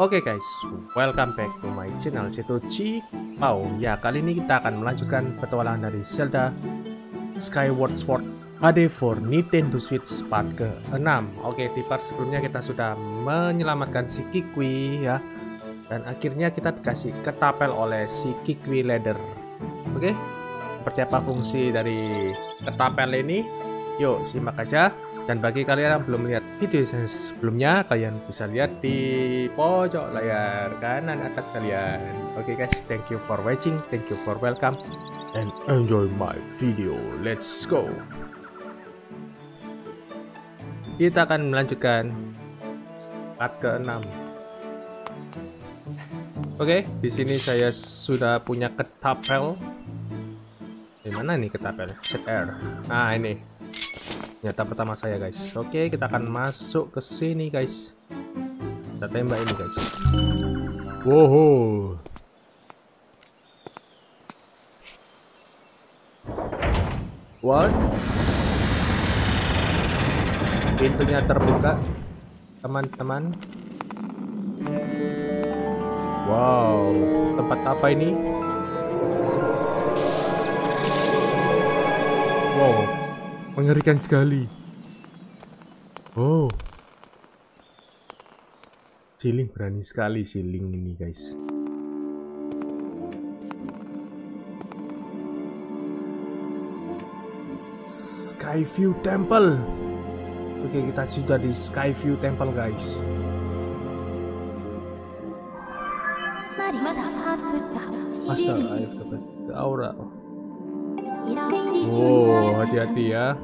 Oke okay guys, welcome back to my channel situ Cipau. Ya, kali ini kita akan melanjutkan petualangan dari Zelda Skyward Sword HD for Nintendo Switch part ke-6. Oke, okay, di part sebelumnya kita sudah menyelamatkan si Kikwi ya. Dan akhirnya kita dikasih ketapel oleh si Kikwi Leather. Oke, okay? seperti apa fungsi dari ketapel ini? Yuk, simak aja. Dan bagi kalian yang belum lihat video saya sebelumnya, kalian bisa lihat di pojok layar kanan atas kalian. Oke okay guys, thank you for watching, thank you for welcome, and enjoy my video. Let's go. Kita akan melanjutkan part ke-6. Oke, okay, di sini saya sudah punya ketapel. Di mana nih ketapel? Set air. Nah, ini Nyata pertama saya guys. Oke, kita akan masuk ke sini guys. Kita tembak ini guys. Wow. What? Pintunya terbuka, teman-teman. Wow, tempat apa ini? Mengerikan sekali. Oh. Siling berani sekali siling ini, guys. Skyview Temple. Oke, kita sudah di Skyview Temple, guys. Master Eye of the Aura. Oh, hati-hati ya.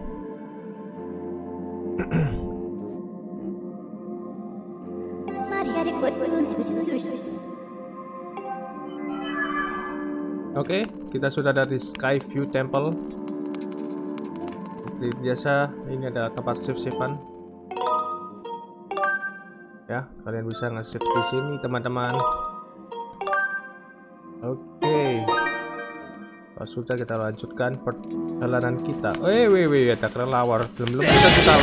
Oke, okay, kita sudah dari Sky View Temple. Seperti biasa, ini ada tempat save-savean. Ya, kalian bisa nge-save di sini, teman-teman. Oke. Okay. Kalau sudah kita lanjutkan perjalanan kita. Eh, weh, weh, ada kelelawar. Belum belum kita kita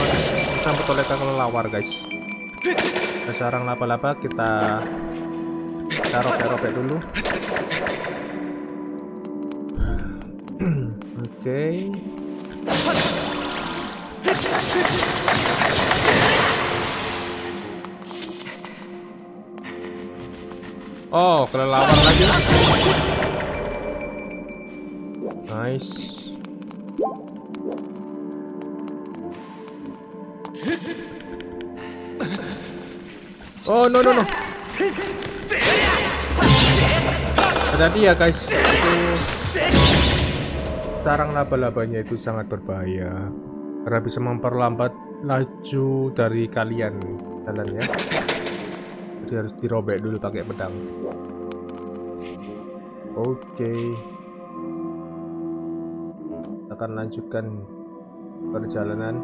sampai oleh kelelawar, guys. Sarang laba-laba kita robek-robek dulu. Oke. Okay. Oh, kelelawar lagi. Nice. Oh no no no. Hati-hati ya guys. Itu sarang laba-labanya itu sangat berbahaya karena bisa memperlambat laju dari kalian jalan ya. Jadi harus dirobek dulu pakai pedang. Oke. Okay akan lanjutkan perjalanan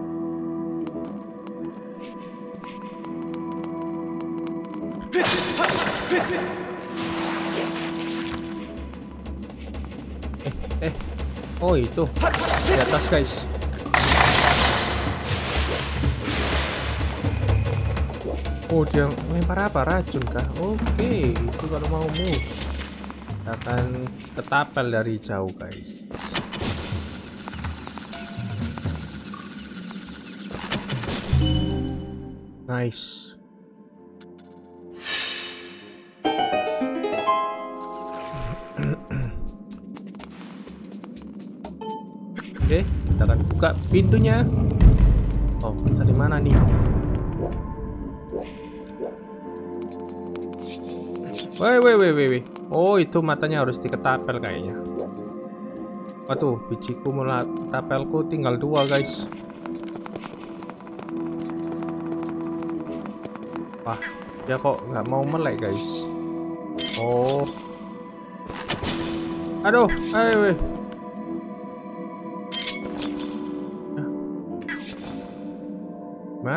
eh oh itu. Di atas guys. Oh dia lempar apa? Racun kah? Oke okay. itu kalau mau move. Akan ketapel dari jauh guys. Nice. Oke, kita akan buka pintunya. Oh, kita di mana nih? Woi, woi, woi, woi. Oh, itu matanya harus diketapel kayaknya. Waduh, bijiku mulai tapelku tinggal dua, guys. Wah, dia kok nggak mau melek guys. Oh. Aduh, ayo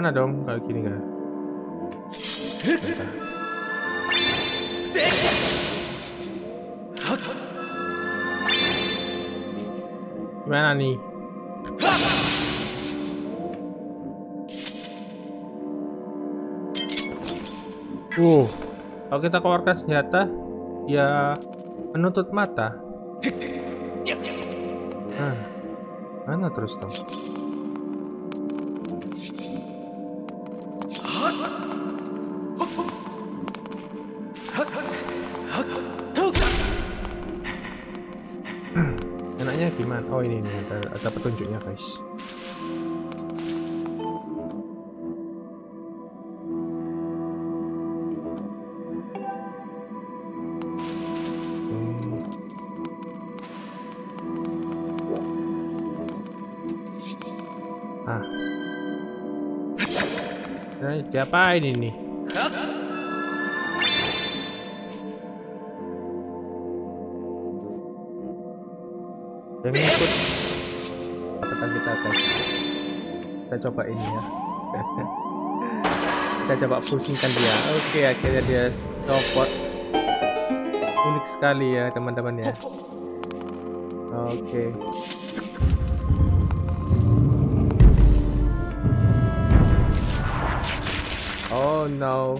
Mana dong kalau gini kan? Gimana nih? Uh, Kalau kita keluarkan senjata, ya menutup mata. Nah, mana terus dong? Oh ini nih ada, ada petunjuknya guys. Ah. Nah, siapa ini nih? Coba ini ya. kita coba pusingkan dia. Oke, akhirnya dia copot. Unik sekali ya teman-teman ya. Oke. Oh no.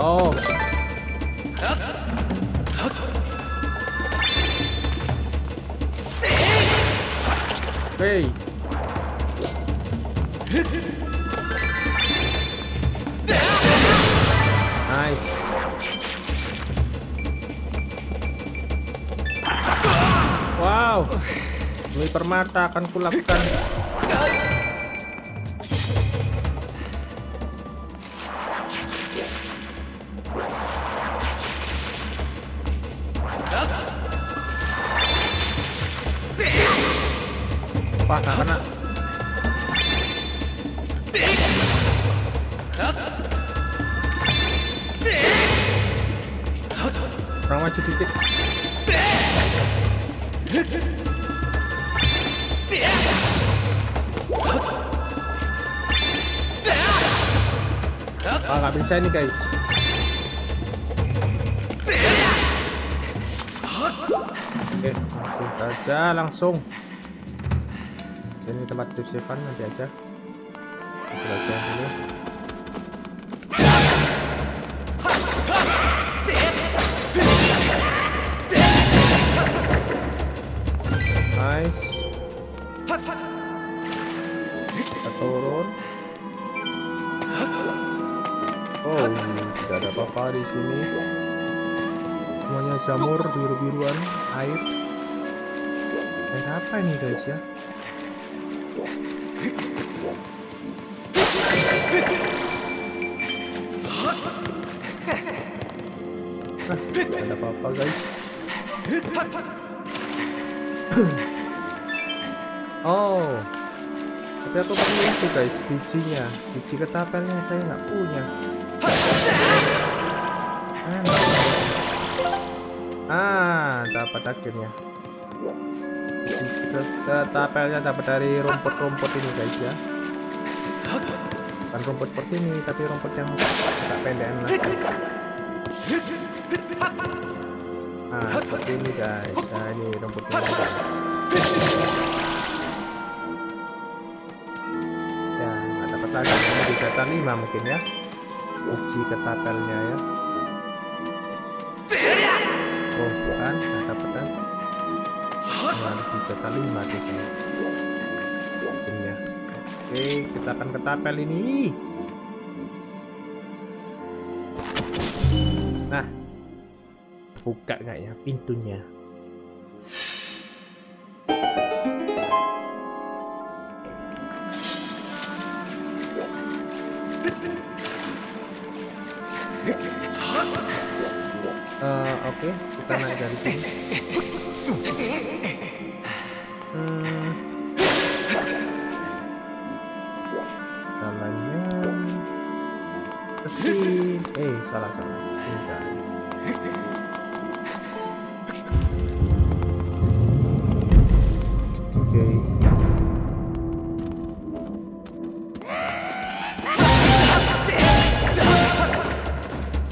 Oh. Hey. Nice. Wow. Demi permata akan kulakukan. Wah, nggak kena. Kurang maju dikit. Ah, nggak bisa ini guys. Oke, langsung saja langsung. Ini tempat sip-sipan nanti aja. Langsung aja dulu. Nice. Kita. Oh, ada apa-apa di sini. Semuanya jamur biru-biruan, air. Air apa ini guys ya? Ada apa-apa guys. Oh, tapi aku punya itu guys bijinya, biji ketapelnya saya nggak punya. Mana? Ah, dapat akhirnya. Biji ketapelnya dapat dari rumput-rumput ini guys ya. Bukan rumput seperti ini, tapi rumput yang agak pendek lagi. Ah, seperti ini guys. Nah, ini rumputnya. Ya, nggak dapat lagi. Ini di data 5 mungkin ya. Uji ketapelnya ya. Oh, kan, nggak dapat kan? Harus di data 5 di. Oke, kita akan ketapel ini. Nah, buka nggak ya pintunya? Salah. Enggak. Oke.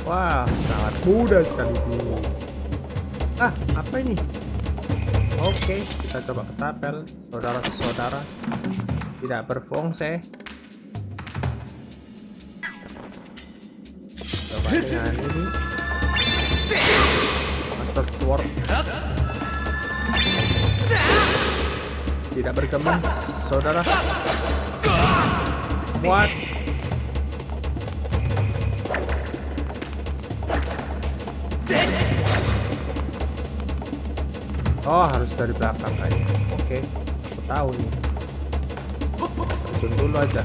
Wah, sangat mudah sekali ini. Ah, apa ini? Oke, kita coba ketapel, saudara-saudara. Tidak berfungsi. Coba dengan ini. Master Sword. Tidak berkembang, saudara. What? Oh, harus dari belakang kayaknya. Oke, aku tahu nih. Terjun dulu aja.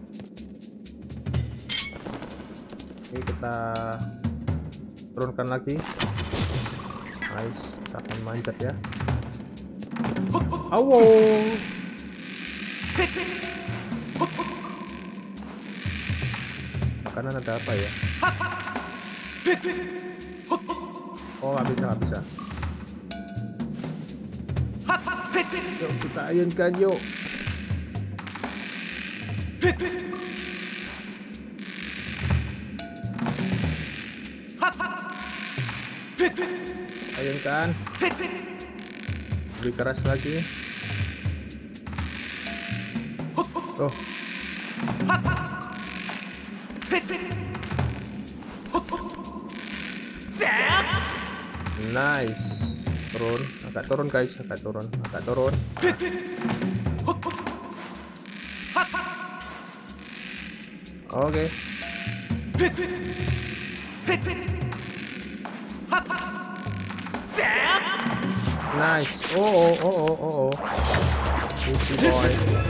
kita turunkan lagi. Nice kita akan manjat ya. Awo. Makanan ada apa ya? Oh nggak bisa nggak bisa. Yuk kita ayunkan yuk. Ayunkan. Lebih keras lagi. Oh. Nice turun agak turun guys agak turun agak turun oke okay. Nice oh oh oh oh oh oh easy boy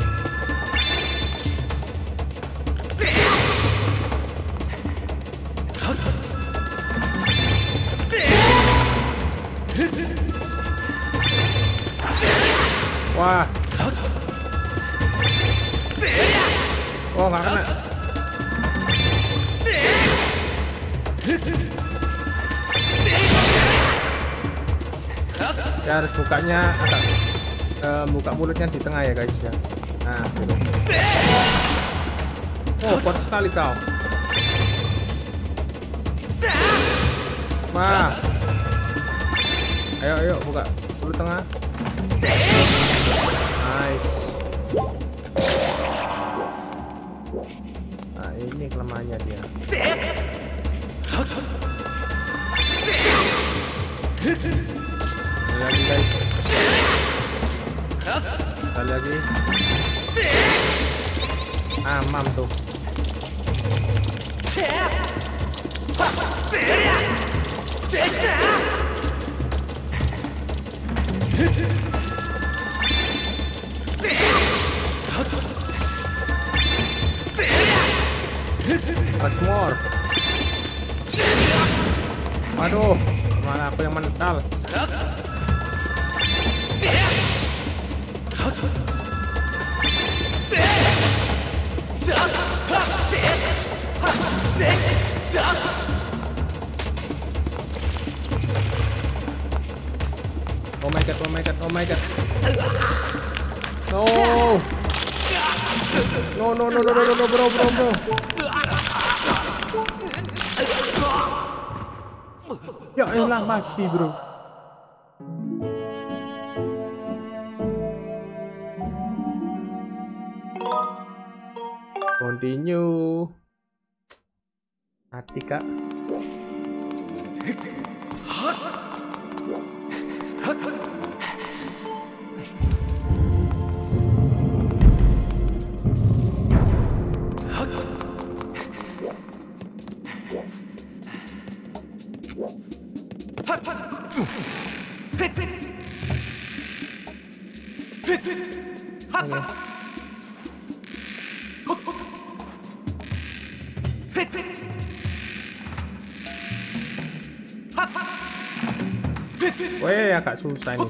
Wah. Oh, nggak kena. Ya harus bukanya agak uh, buka mulutnya di tengah ya guys ya. Nah, gitu. Oh, kuat sekali kau. Wah. Ayo, ayo buka mulut tengah. Lagi. Amam tuh. Ya elah mati, bro. Weh, agak susah ini.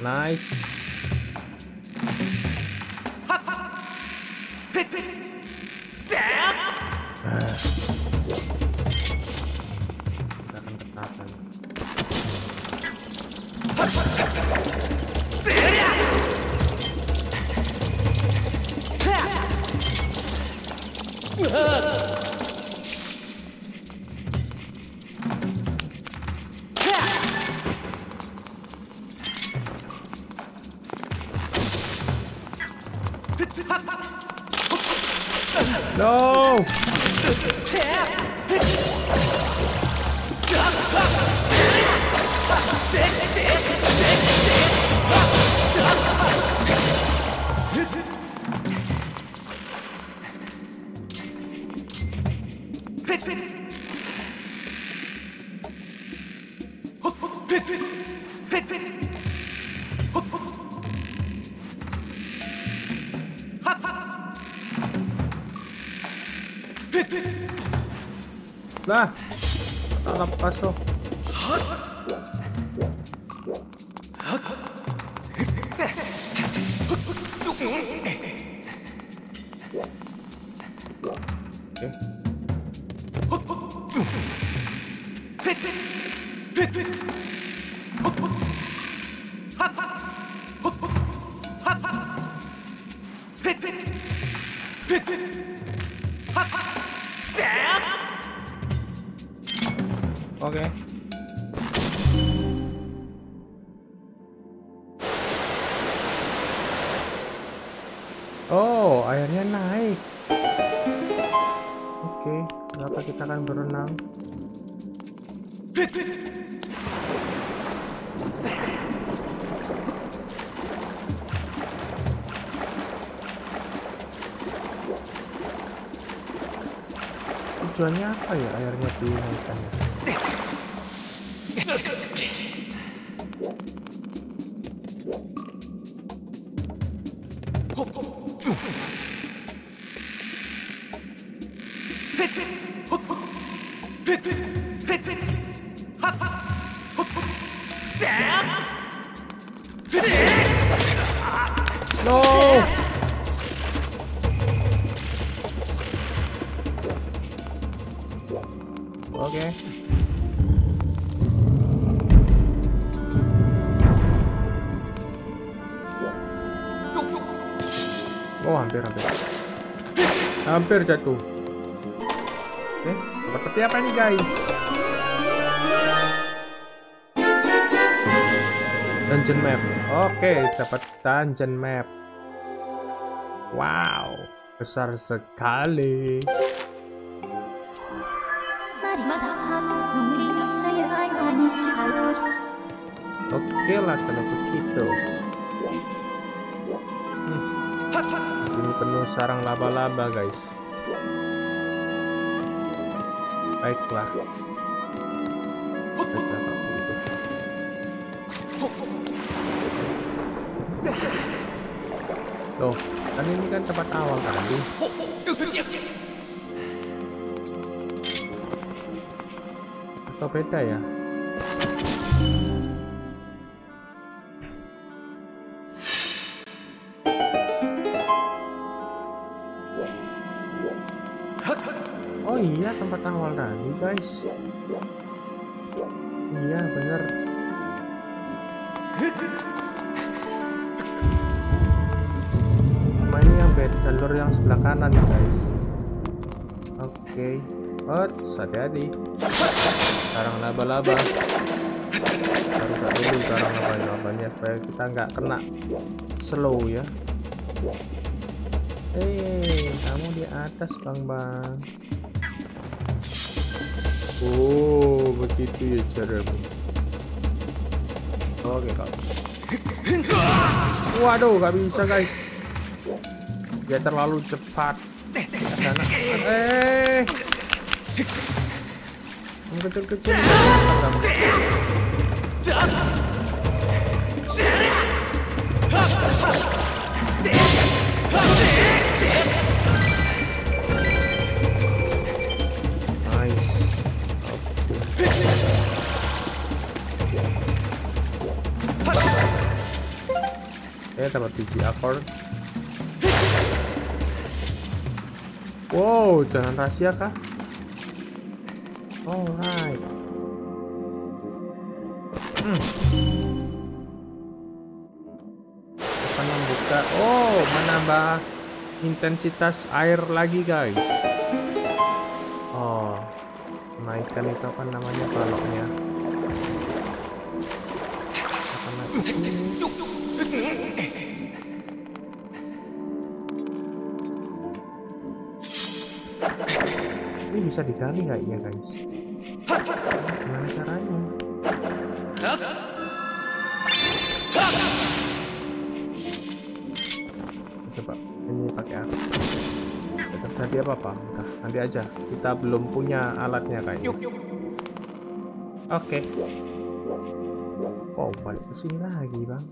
Nice. Lah, lepas tuh. No! Oke. Oh, hampir hampir. Hampir jatuh. Seperti apa nih, guys? Dungeon map. Oke, dapat dungeon map. Wow, besar sekali. Oke lah kalau begitu. Hmm. Sini penuh sarang laba-laba, guys. Baiklah. Loh, kan ini kan tempat awal tadi. Atau beda ya? Iya tempat awal tadi guys. Iya bener. Cuma ini yang bed jalur yang sebelah kanan guys. Oke. Oh, hati-hati. Sarang laba-laba. Harus dulu sarang laba-labanya supaya kita nggak kena slow ya. Hei, kamu di atas bang bang. Oh, begitu ya caramu. Oke kak. Waduh, nggak bisa guys. Dia terlalu cepat. Sana. Eh. Kecil-kecil. Oke, dapat biji akor. Wow, jalan rahasia kah? Alright. Hmm. Akan membuka. Oh, menambah intensitas air lagi, guys. Oh, naikkan itu apa namanya baloknya? Akan naik Ini bisa digali nggak ya guys? Gimana caranya? Coba ini pakai apa? Terjadi apa-apa. Udah, nanti aja. Kita belum punya alatnya kayaknya. Oke. Wow, balik ke sini lagi, Bang.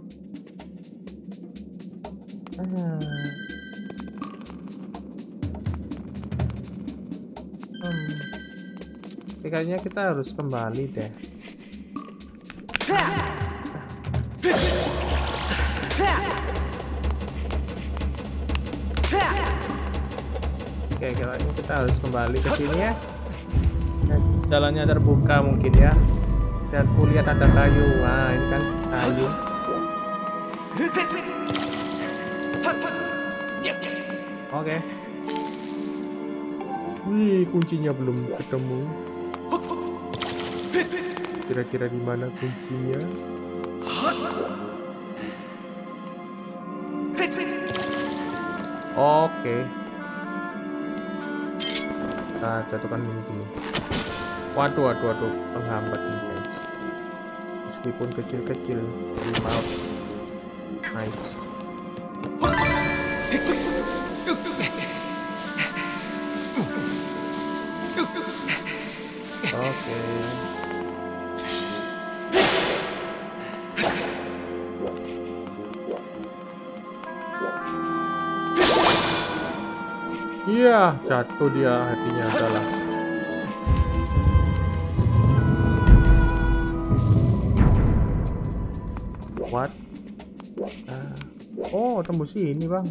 Ah. Oke, Kayaknya kita harus kembali deh. Oke, kayaknya kita harus kembali ke sini ya. Jalannya terbuka mungkin ya. Dan kulihat ada kayu. Wah, ini kan kayu. Oke. Wih, kuncinya belum ketemu. Kira-kira di mana kuncinya? Oke. Kita jatuhkan ini dulu. Waduh, waduh, waduh, penghambat nih guys. Meskipun kecil-kecil, maaf. Nice. Oke. Iya, jatuh dia hatinya salah. What? Ah. oh, tembus ini, Bang.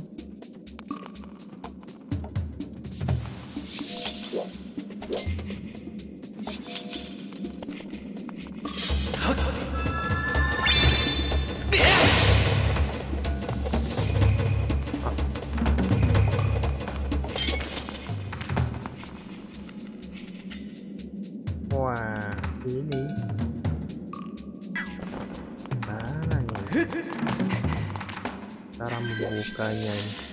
Wah, ini. Mana nih? Cara membukanya ini.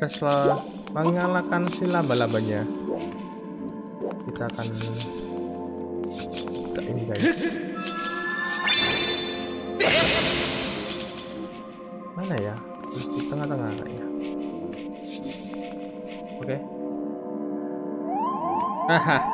Kita setelah mengalahkan si laba-labanya, kita akan buka ini guys. Mana ya? Di tengah-tengah kayaknya. Oke. Hahaha.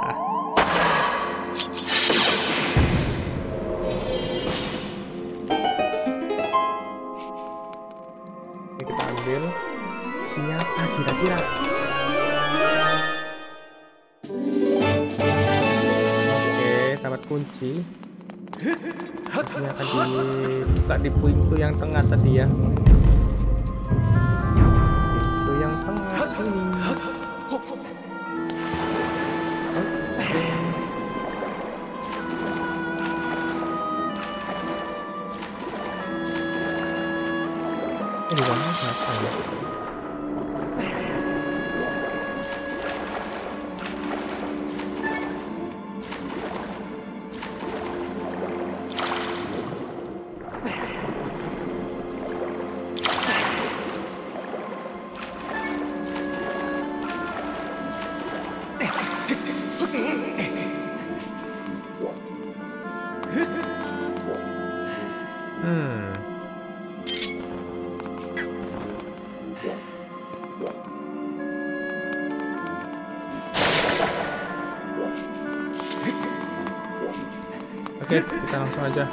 Langsung aja.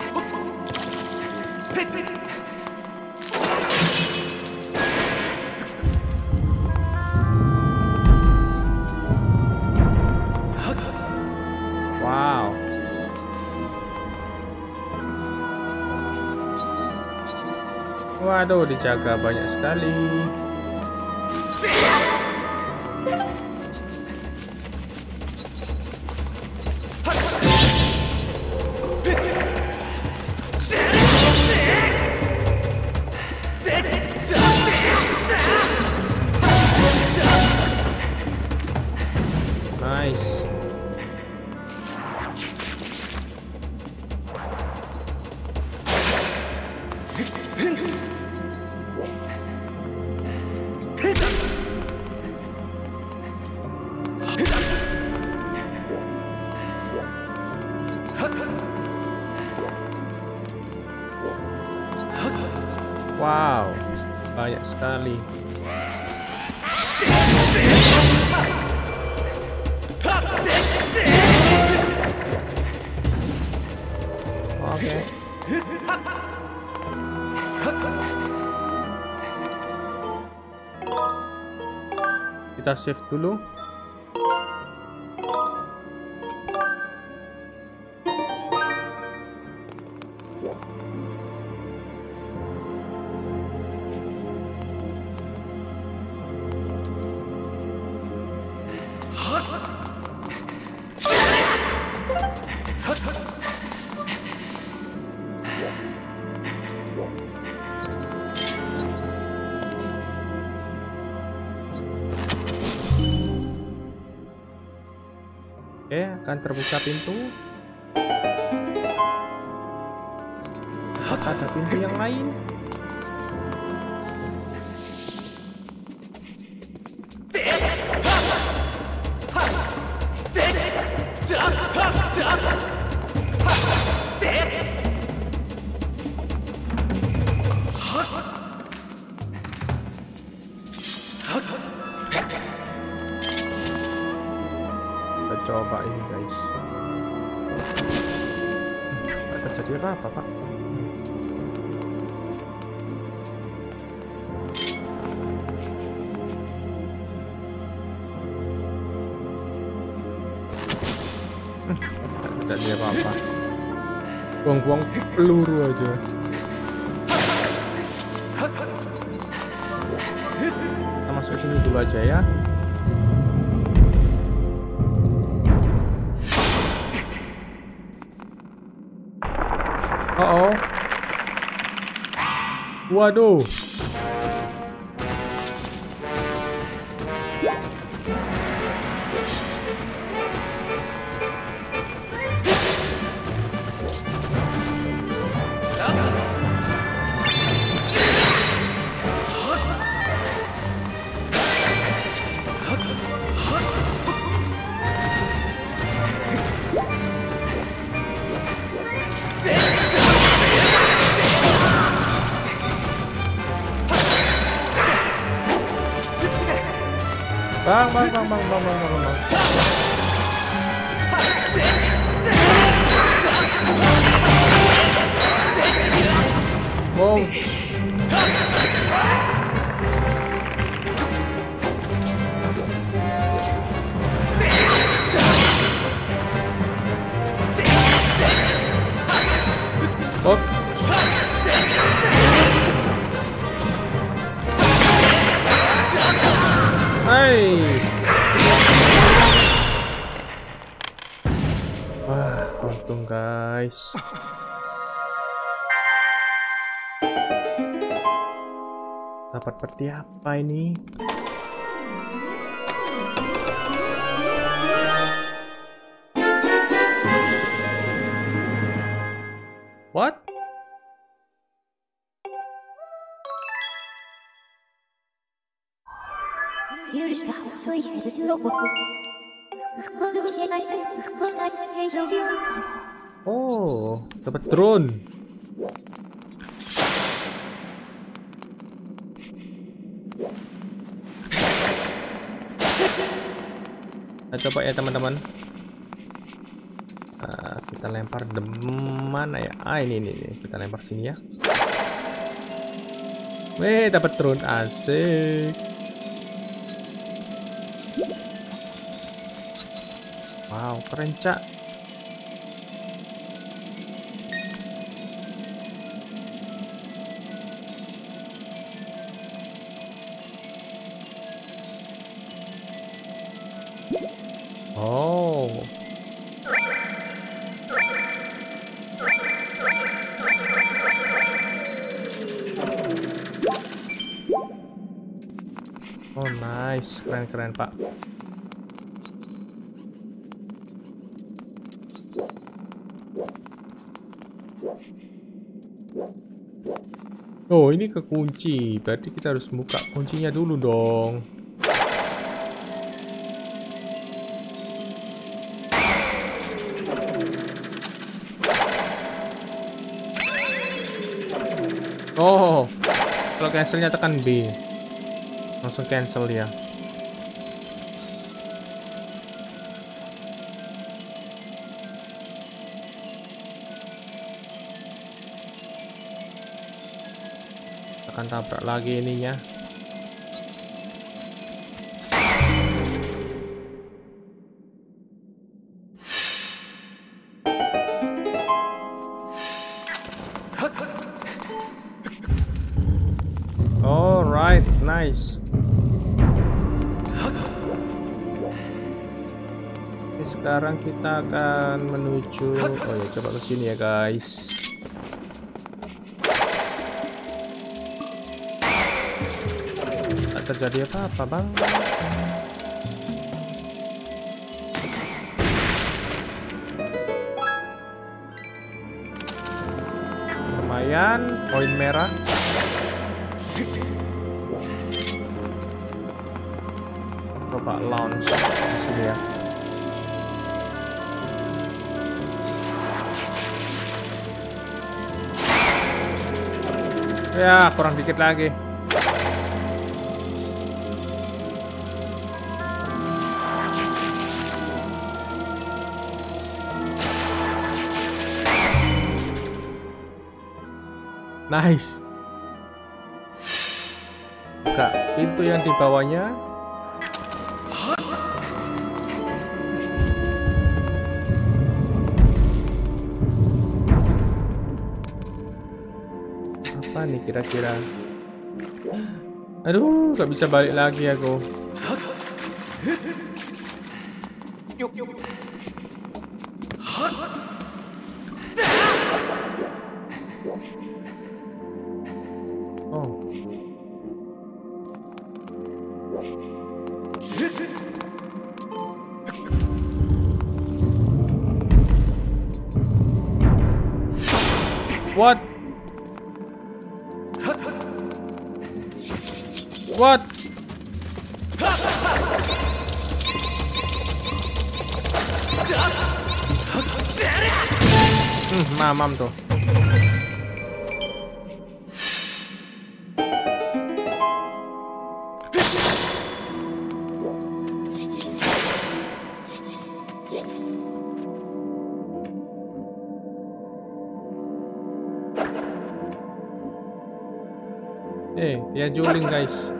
Wow. Waduh, dijaga banyak sekali. Sekali. Oke. Kita save dulu. Terbuka pintu. Apa-apa pak. Hmm, Tidak terjadi apa-apa. Buang-buang peluru aja. Kita masuk sini dulu aja ya. Waduh. Bang, bang, bang, bang, bang, bang, bang, bang. Wow. Wah, untung guys. Dapat peti apa ini? What? Oh, dapat drone. Kita coba ya teman-teman. Uh, kita lempar di mana ya? Ah ini, ini ini kita lempar sini ya. Weh dapat drone asik. Wow keren cak. Oh. Oh nice, keren keren pak. Oh ini kekunci, berarti kita harus buka kuncinya dulu dong. Oh, kalau cancelnya tekan B, langsung cancel ya. Akan tabrak lagi ininya. Alright, nice. Sekarang kita akan menuju Oh ya, coba ke sini ya, guys. Terjadi apa-apa, Bang. Lumayan, poin merah. coba launch di sini ya. Ya, kurang dikit lagi. Nice. Buka pintu yang di bawahnya. apa nih kira-kira aduh gak bisa balik lagi aku oh Mamam tuh. Eh, dia juling guys.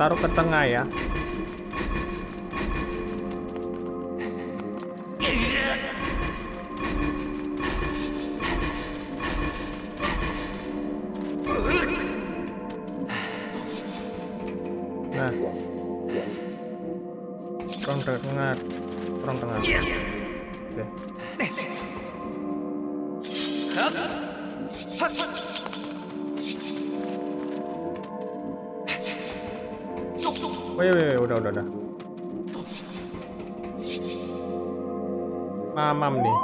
Taruh ke tengah ya. Nah. Kurang tengah. Kurang tengah. Oke. Oh iya, iya, iya, udah, udah, udah. Mamam nih.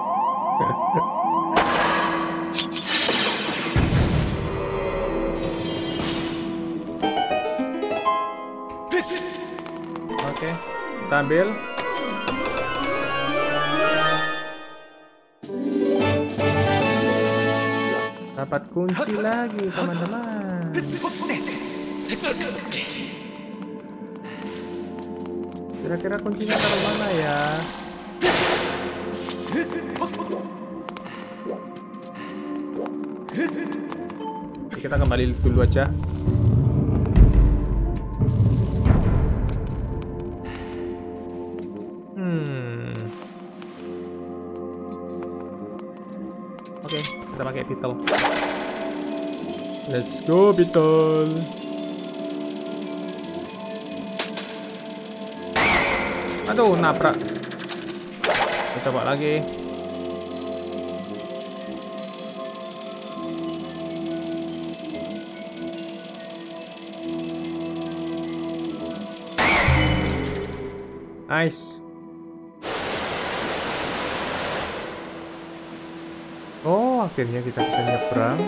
Oke, kita ambil. Dapat kunci lagi, teman-teman. Kira-kira kuncinya taruh mana ya? Oke, kita kembali dulu aja. Hmm. Oke, kita pakai Beetle. Let's go Beetle. Aduh, nabrak. Kita coba lagi. Nice. Oh, akhirnya kita bisa nyebrang.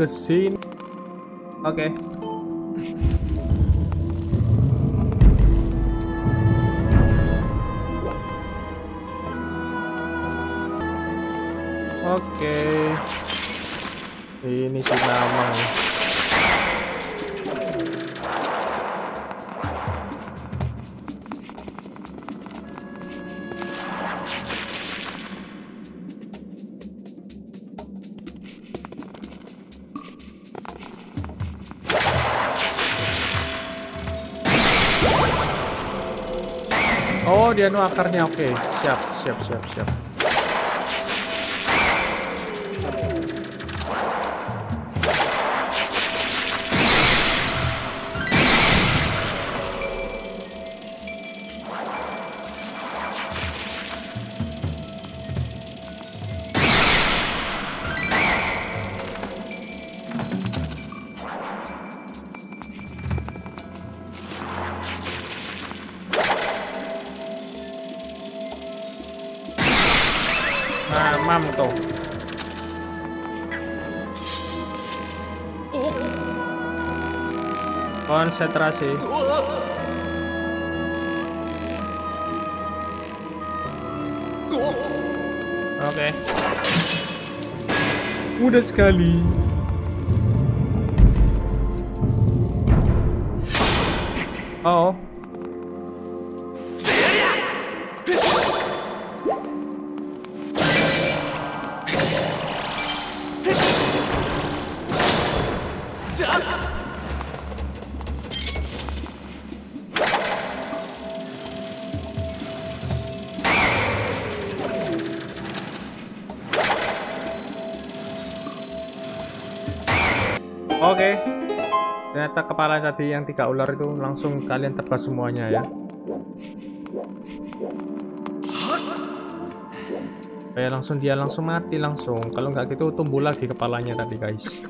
Masuk ke sini. Oh, dia nu akarnya. Oke, siap, siap, siap, siap. Konsentrasi. Oke. Mudah sekali. Ternyata kepala tadi yang tiga ular itu langsung kalian tebas semuanya ya. Kayak langsung dia langsung mati langsung. Kalau nggak gitu tumbuh lagi kepalanya tadi guys.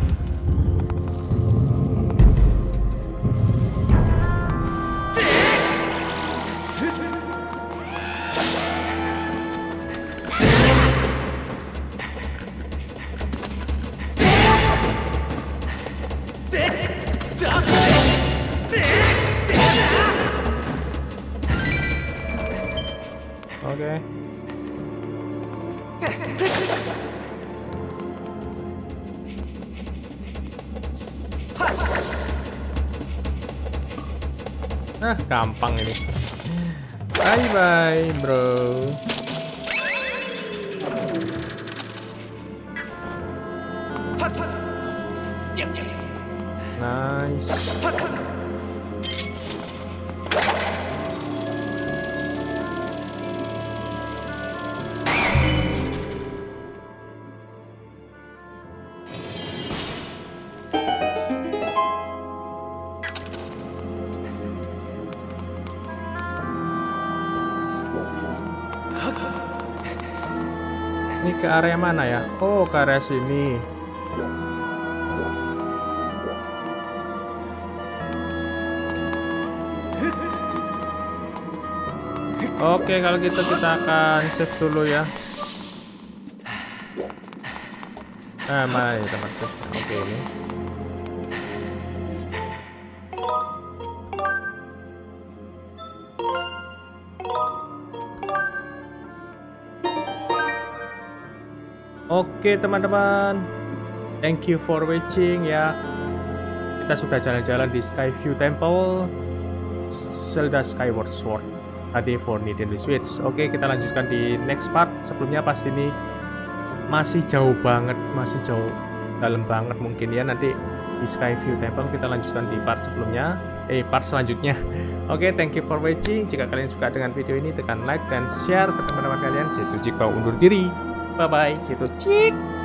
Ini ke area mana ya? Oh, ke area sini. Oke, kalau gitu kita akan save dulu ya. Nah, mari teman-teman. Oke, ini. Oke teman-teman, thank you for watching ya. Kita sudah jalan-jalan di Skyview Temple, Zelda Skyward Sword HD for Nintendo Switch. Oke kita lanjutkan di next part. Sebelumnya pasti ini masih jauh banget, masih jauh dalam banget mungkin ya nanti di Skyview Temple kita lanjutkan di part sebelumnya, eh part selanjutnya. Oke, thank you for watching. Jika kalian suka dengan video ini, tekan like dan share ke teman-teman kalian. Situ Jikpau undur diri. Bye bye, situ cik.